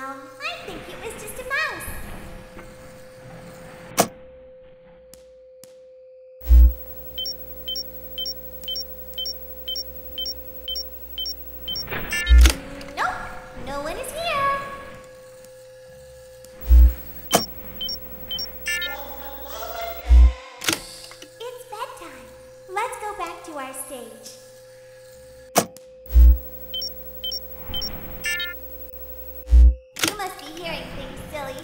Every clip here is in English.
down. Must be hearing things, silly.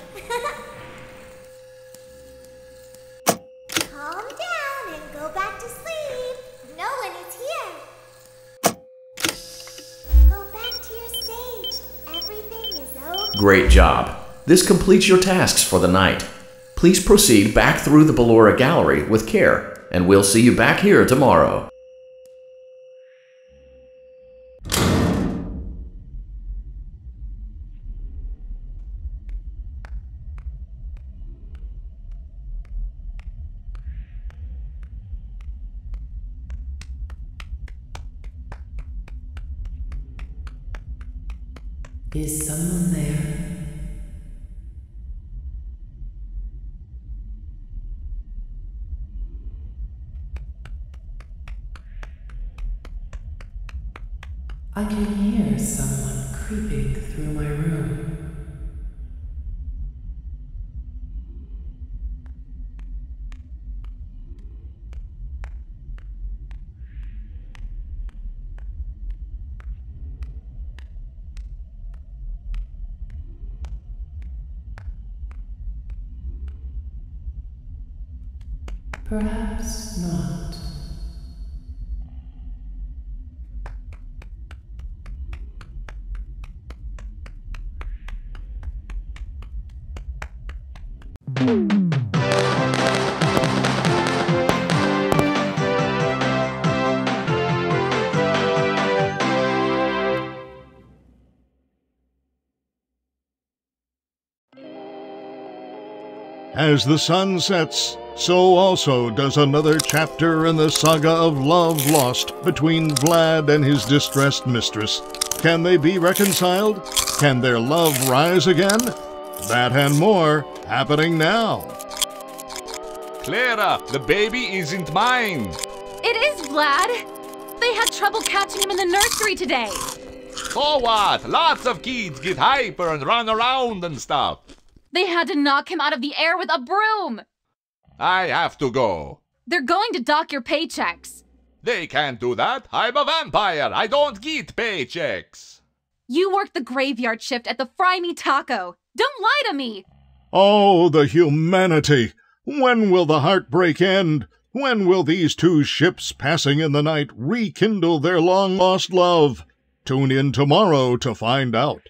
Calm down and go back to sleep. No one is here. Go back to your stage. Everything is okay. Great job. This completes your tasks for the night. Please proceed back through the Ballora Gallery with care, and we'll see you back here tomorrow. Is someone there? I can hear someone creeping through my room. Perhaps not. As the sun sets, so also does another chapter in the saga of love lost between Vlad and his distressed mistress. Can they be reconciled? Can their love rise again? That and more happening now. Clara, the baby isn't mine. It is Vlad. They had trouble catching him in the nursery today. So what? Lots of kids get hyper and run around and stuff. They had to knock him out of the air with a broom. I have to go. They're going to dock your paychecks. They can't do that. I'm a vampire. I don't get paychecks. You work the graveyard shift at the Fry Me Taco. Don't lie to me. Oh, the humanity! When will the heartbreak end? When will these two ships passing in the night rekindle their long lost love? Tune in tomorrow to find out.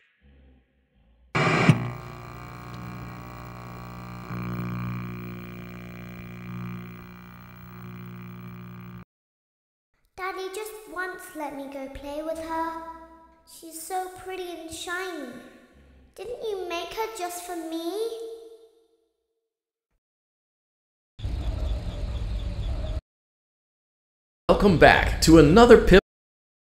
Daddy just once let me go play with her. She's so pretty and shiny. Didn't you make her just for me? Welcome back to another Pip.